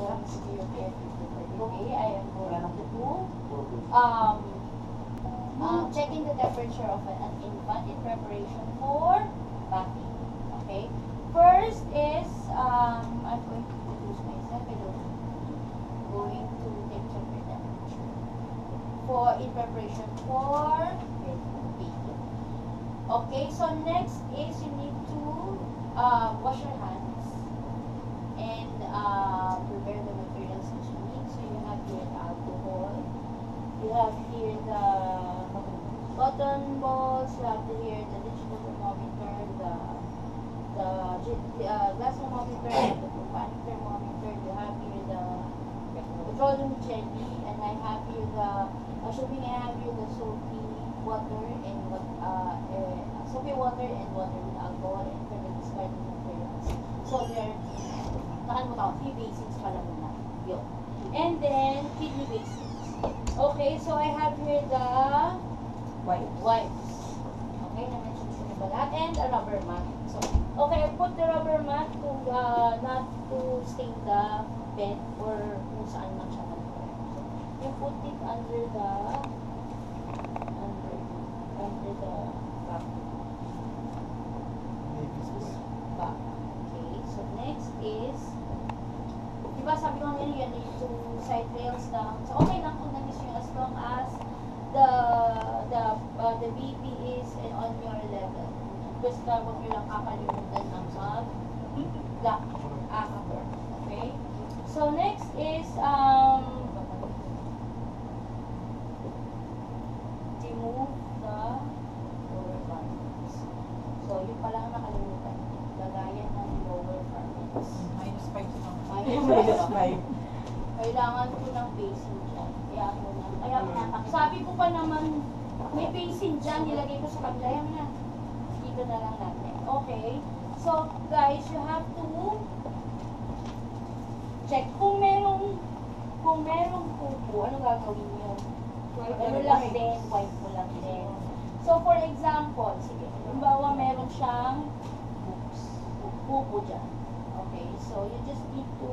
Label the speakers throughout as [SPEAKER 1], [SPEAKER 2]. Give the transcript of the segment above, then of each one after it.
[SPEAKER 1] going to be. Okay, I am going to do um, um, checking the temperature of an infant in preparation for bathing. Okay, first is um, I'm going to introduce myself. I don't going to take temperature temperature for in preparation for bathing. Okay, so next is you need to uh, wash your hands and uh, prepare the materials that you need. So you have here alcohol, you have here the cotton balls, you have here the digital thermometer, the the, uh, glass thermometer, the propan thermometer, you have here the petroleum jelly, and I have here the, assuming I have here the soapy water and what, uh, uh, soapy water and water with alcohol and for the discarding materials. So there, nakalimutan ko, three basics pala muna. Yun. And then, kidney basics. Okay, so I have here the
[SPEAKER 2] White.
[SPEAKER 1] wipes. Okay, na-mention ko na ba? And a rubber mat. So, okay, I put the rubber mat to, uh, not to stain the bed or kung saan man siya. So, you put it under the, under, under the back. back. Okay, so next is, di ba sabi ko ngayon yan yung two side rails lang. So okay lang kung yung as long as the the uh, the BP is on your level. Basta huwag nyo lang kakalimutan ang mag lock acapor. Okay? So next is um remove the lower garments. So yun pala Kailangan ko ng basin dyan. Kaya ako na. Kaya sabi ko pa naman, may basin dyan, nilagay ko sa kabila. Yan na. Dito na lang natin. Okay. So, guys, you have to check kung merong kung merong pupo, ano gagawin nyo? Ano lang din, white mo lang din. So, for example, sige, halimbawa meron siyang books, pupo dyan. Okay, so you just need to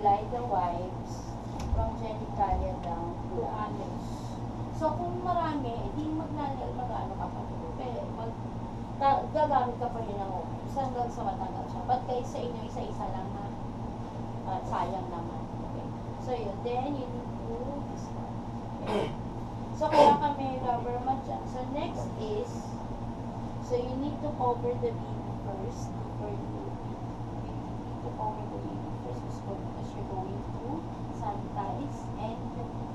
[SPEAKER 1] glide the wipes from genitalia down to the anus. So, kung marami, hindi magnanil, mag-ano ka pa rin. Pero, mag, ga- gagamit ka pa rin ng wipes hanggang sa matagal siya. But guys, sa inyo, isa-isa lang ha. Ah, sayang naman. Okay. So, yun. Then, you need to discard. Okay. So, kaya kami rubber mat dyan. So, next is, so you need to cover the baby first you need to cover the first because because you're going to sanitize and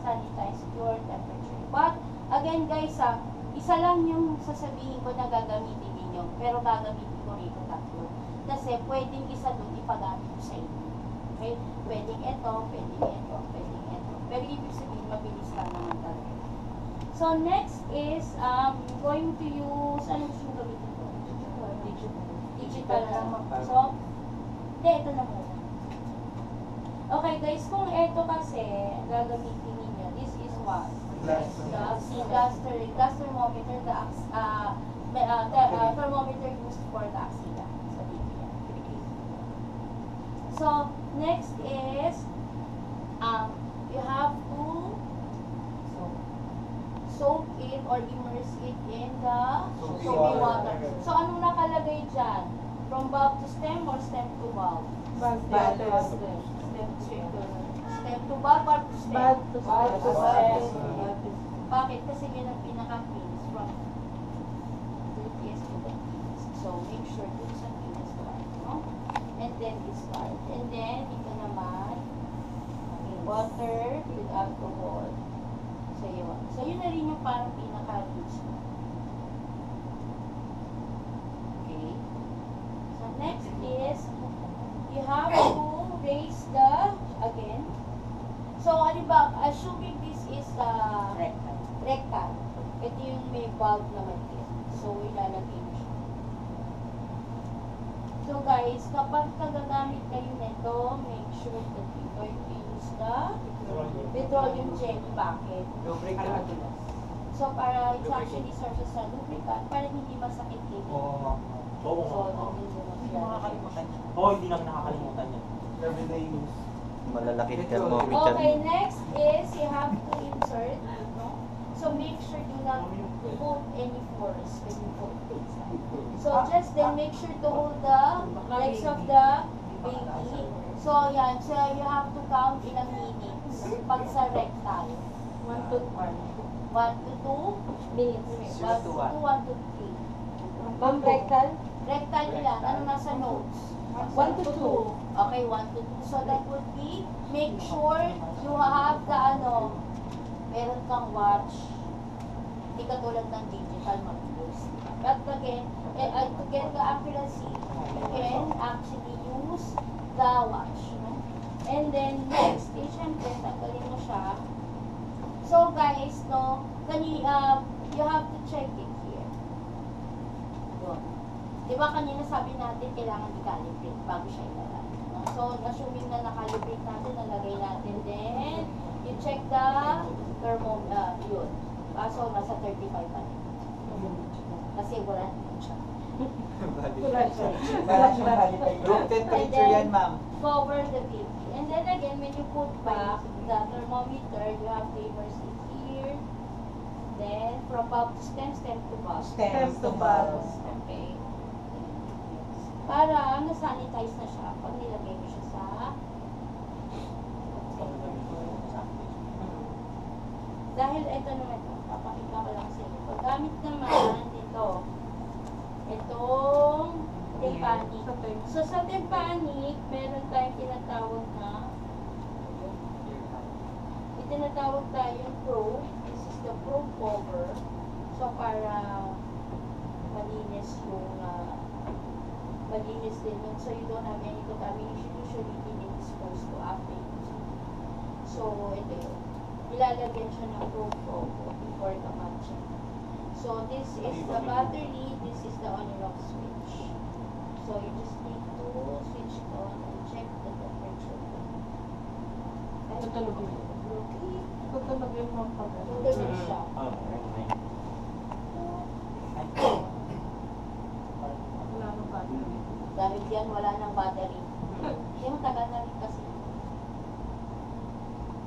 [SPEAKER 1] sanitize your temperature. But, again guys ah, isa lang yung sasabihin ko na gagamitin ninyo. Pero gagamitin ko rito tatlo. Kasi pwedeng isa doon ipagamit sa inyo. Okay? Pwedeng ito, pwedeng ito, pwedeng ito. Pero ibig sabihin, mabilis lang naman talaga. So, next is, um, going to use, ano gusto gamitin ko? Digital lang. So, hindi, ito na muna. Okay, guys, kung ito kasi, gagamitin ninyo, this is what? The gas, ther- gas thermometer, the, ax- uh, the, uh, the uh, thermometer used for the axilla. So. So, next is, um, you have to soak it or immerse it in the
[SPEAKER 3] Soapy
[SPEAKER 1] soapy
[SPEAKER 3] water.
[SPEAKER 1] water. So, anong nakalagay dyan? From bulb to stem or stem to bulb?
[SPEAKER 2] Bad
[SPEAKER 1] Stem to
[SPEAKER 2] stem.
[SPEAKER 1] Stem to bulb or to stem?
[SPEAKER 2] Bad to
[SPEAKER 1] Bulb to
[SPEAKER 2] stem.
[SPEAKER 1] stem. Bakit? Kasi yun ang pinaka-cleans from dirtiest to the. So, make sure dun sa cleanest one, no? And then discard. And then, ito naman, water with alcohol. So, yun. So, yun na rin yung parang pinaka-rinse mo. Okay? So, next is, you have to raise the, again, so, ba, assuming this is uh,
[SPEAKER 2] Rectal.
[SPEAKER 1] rectal, ito yung may bulb na maliit. So, ilalagay mo siya. So, guys, kapag kagagamit kayo nito, make sure that you're going use the petroleum jelly bucket.
[SPEAKER 3] Lubricant.
[SPEAKER 1] So, para it's actually serves as a lubricant para hindi masakit kayo.
[SPEAKER 3] Oo. Oo.
[SPEAKER 1] So,
[SPEAKER 2] Hindi mo makakalimutan yan.
[SPEAKER 3] Oo, hindi namin nakakalimutan yan. everyday use.
[SPEAKER 4] Malalaki thermometer.
[SPEAKER 1] Okay, next is you have to insert, no? So make sure do not put any force when you put things. So just then make sure to hold the legs of the baby. So yan, so you have to count ilang minutes pag sa rectal.
[SPEAKER 2] One to one.
[SPEAKER 1] 1 to 2
[SPEAKER 2] Minutes.
[SPEAKER 1] 1 to 2, 1 to 3.
[SPEAKER 2] Ma'am, rectal?
[SPEAKER 1] Rectal ilan? Ano nasa notes?
[SPEAKER 2] One to two.
[SPEAKER 1] Okay, 1 to 2. So that would be, make sure you have the ano, meron kang watch. Hindi katulad ng digital mag-use. But again, eh, uh, to get the accuracy, you can actually use the watch. No? And then next, eh, syempre, tanggalin mo siya. So guys, no, kani, uh, you have to check it here. Yun. Di ba kanina sabi natin kailangan i-calibrate bago siya ilalagay. No? So, assuming na nakalibrate natin, nalagay natin, then you check the thermo, uh, yun. Kaso, nasa 35 pa rin. Kasi wala naman siya.
[SPEAKER 2] Wala siya.
[SPEAKER 3] Wala siyang validate.
[SPEAKER 5] Room temperature yan, ma'am.
[SPEAKER 1] Cover the baby. And then again, when you put back the thermometer, you have to immerse it here. Then, from bulb to stem, stem to bulb.
[SPEAKER 2] Stem to bulb.
[SPEAKER 1] Okay. Para na-sanitize na siya pag nilagay mo siya sa Dahil ito naman ito, papakita ko lang sa inyo. Paggamit naman dito, itong tympanic. So sa tympanic, meron tayong tinatawag na tinatawag tayong probe. This is the probe cover. So para malinis yung uh, malinis din yun. So you don't have any contamination usually din-expose to after. So ito yun. Ilalagyan siya ng probe cover before the matcha. So this is the battery, this is the on and off switch. So you just need to switch it on and check the temperature.
[SPEAKER 2] Tutulog yun. Tutulog yun ma'am pag ano.
[SPEAKER 1] Tutulog siya.
[SPEAKER 2] Wala nang battery.
[SPEAKER 1] Dahil yan, wala nang battery. Hindi mo tagal na rin kasi.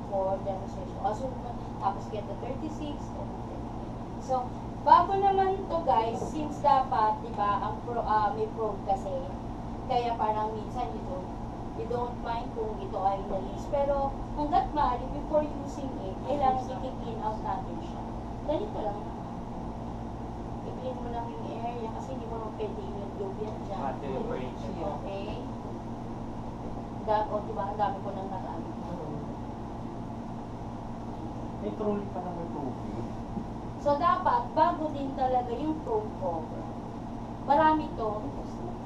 [SPEAKER 1] For demonstration. Also, tapos get the 36. So, bago naman to guys, since dapat, di ba, ang pro, ah, may probe kasi, kaya parang minsan you don't, you don't mind kung ito ay nalis. Pero, hanggat maaari, before using it, kailangan i-clean out natin siya. Ganito lang naman. I-clean mo lang yung area kasi hindi mo naman pwede yung loob yan dyan. Okay. O diba, ang dami ko nang nagamit.
[SPEAKER 3] May trolley pa naman tubig.
[SPEAKER 1] So, dapat, bago din talaga yung cover. Marami to,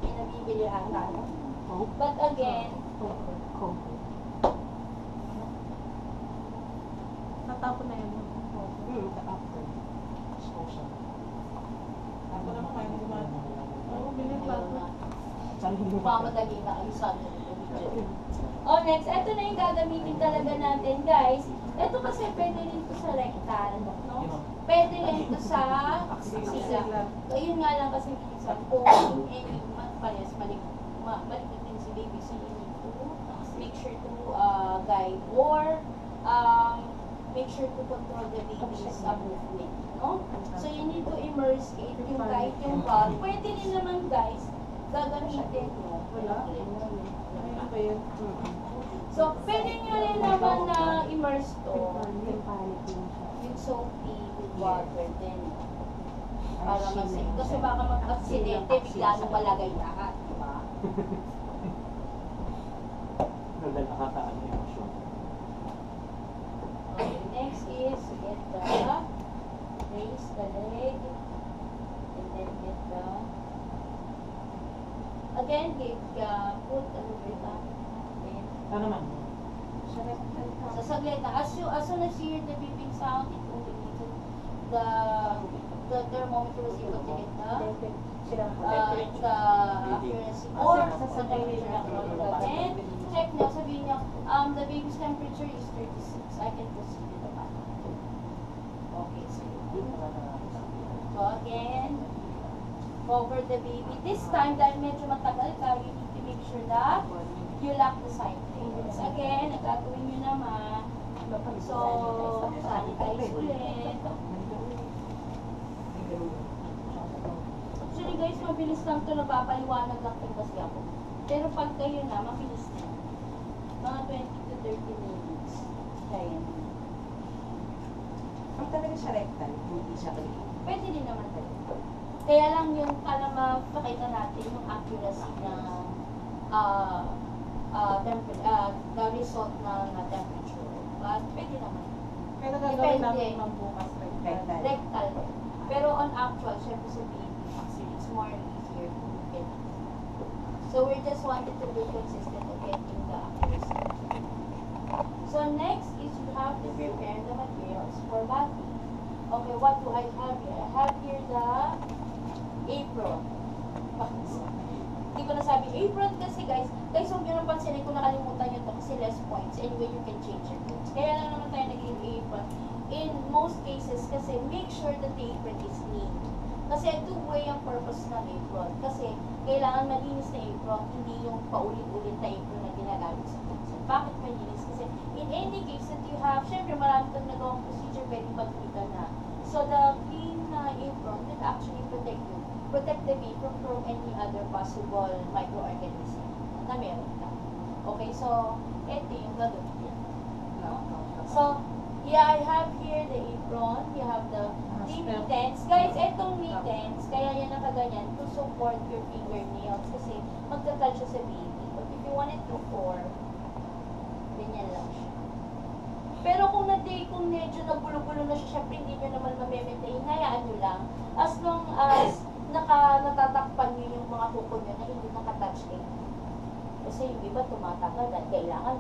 [SPEAKER 1] may nabibili ata. But again,
[SPEAKER 2] Natapon na yun. Hmm, after. Ako naman kayo gumana. Oo, bilhin pa ako.
[SPEAKER 1] mamadali na kayo sa atin. Oh, next, ito na yung gagamitin talaga natin, guys. Ito kasi pwede rin to sa rectal, no? Pwede rin to sa sila. So, yun nga lang kasi minsan, kung any, parehas, malik, ma, malikot din si baby, so you need to make sure to uh, guide or um, make sure to control the baby's uh, movement, no? So, you need to immerse it, yung kahit yung valve. Pwede rin naman, guys, gagamitin mo.
[SPEAKER 2] Ba yun?
[SPEAKER 1] So, pwede nyo rin naman na immerse to soapy, with water, then para kasi, kasi baka mag-aksidente, bigla nang malagay lahat, di ba?
[SPEAKER 4] Wala nakakaano yung emosyon.
[SPEAKER 1] Okay, next is get the raise the leg, and then get the again, get uh, put ba ito? Then,
[SPEAKER 3] Ano naman?
[SPEAKER 1] Sa saglit na, as, you, as soon as you hear the beeping sound, it indicates the, the thermometer was able to get the, uh, the accuracy. Or sa sa temperature the And check nyo, sabihin nyo, um, the baby's temperature is 36. I can proceed with the back. Okay, so, so again, cover the baby. This time, dahil medyo matagal ka, you to make sure that you lack the signage. Again, ang gagawin nyo naman, so, sanitize ulit. Actually guys, mabilis lang to napapaliwanag lang din kasi ako. Pero pag kayo na, mabilis na. Mga 20 to 30 minutes. Kaya na.
[SPEAKER 2] Ang talaga siya rectal, hindi siya clean.
[SPEAKER 1] Pwede din naman talaga. Kaya lang yung para mapakita natin yung accuracy ng uh, uh, uh, the result ng uh, temperature. But pwede naman.
[SPEAKER 2] Pero gagawin namin ng bukas rectal.
[SPEAKER 1] Rectal. Pero on actual, syempre sa baby, actually, it's more easier to get. So we just wanted to be consistent of getting the accuracy. So next is you have to prepare the materials for bathing. Okay, what do I have here? I have here the apron. Hindi ko nasabi apron kasi guys, guys huwag nyo nang pansinin kung nakalimutan nyo to kasi less points. Anyway, you can change your clothes. Kaya lang naman tayo naging apron. In most cases kasi make sure that the apron is clean. Kasi two-way ang purpose ng apron. Kasi kailangan malinis na apron, hindi yung paulit-ulit na apron na ginagamit sa kitchen. Bakit malinis? Kasi in any case that you have, syempre marami kang nagawang procedure, pwedeng pagpitan na. So the clean na apron will actually protect you, protect the apron from any other possible microorganism na meron ka. Okay, so ito yung gagawin. No? So, yeah, I have here the apron, you have the the mittens. Guys, etong mittens, kaya yan nakaganyan to support your fingernails kasi magta-touch siya sa baby. But if you want it to form, ganyan lang siya. Pero kung na kung medyo nagulo-gulo na siya, syempre hindi nyo naman mamimaintain, hayaan nyo lang. As long as naka, natatakpan nyo yung mga kuko nyo na hindi nakatouch eh. Kasi yung iba tumatagal at kailangan